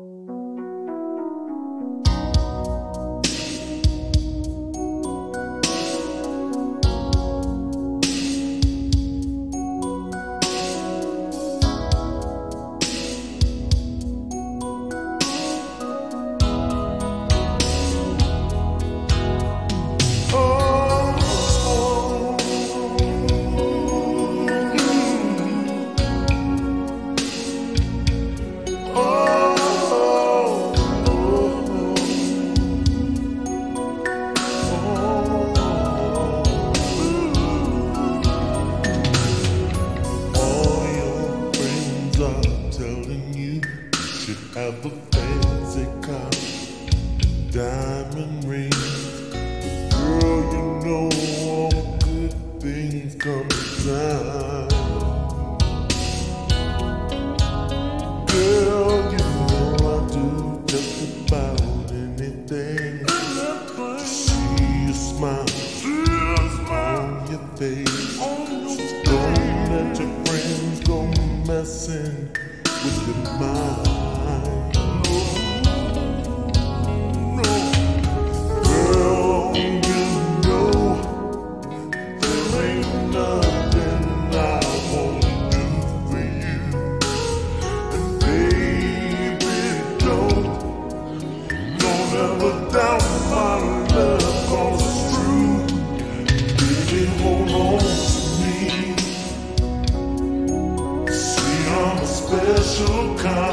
All have a fancy car, diamond rings. Girl, you know all good things come to time. Girl, you know I do just about anything to see you smile on your face. Don't let your friends go messing with your mind. Special kind.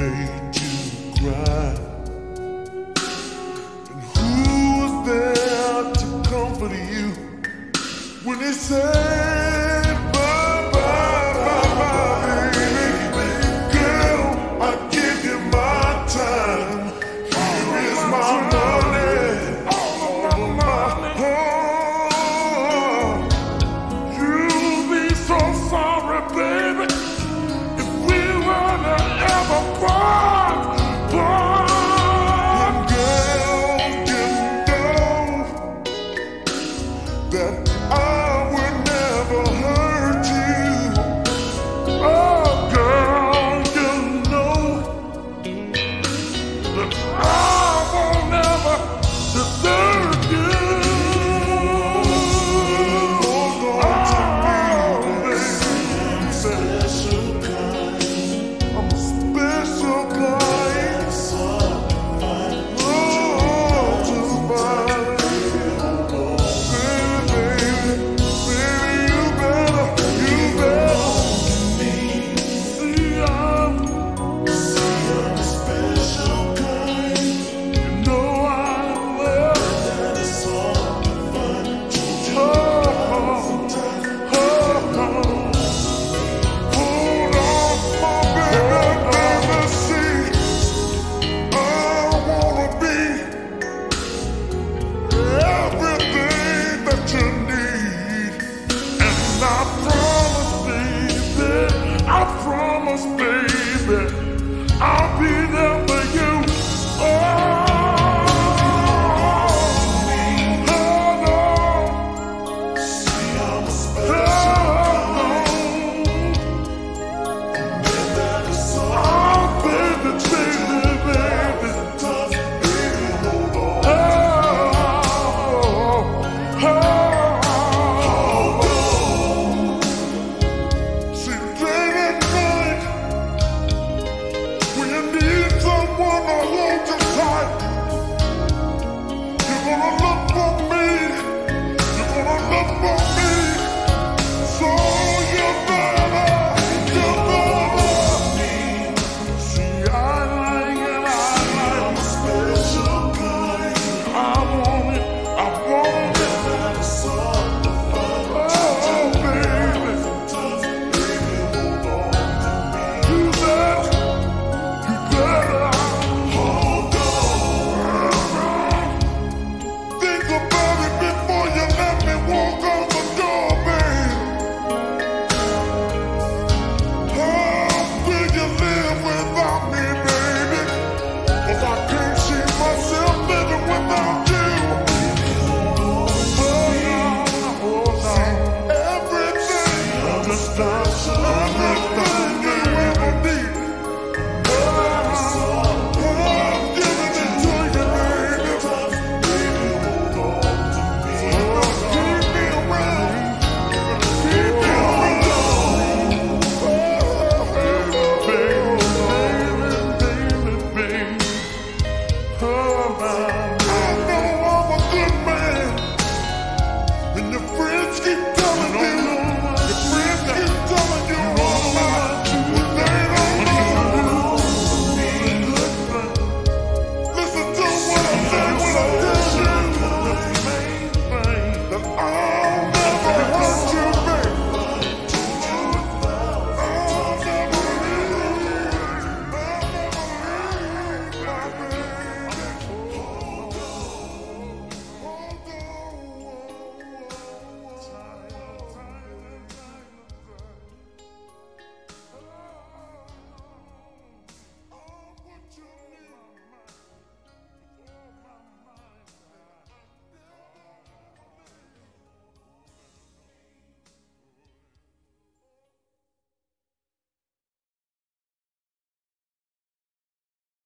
Made you cry? And who was there to comfort you when he said?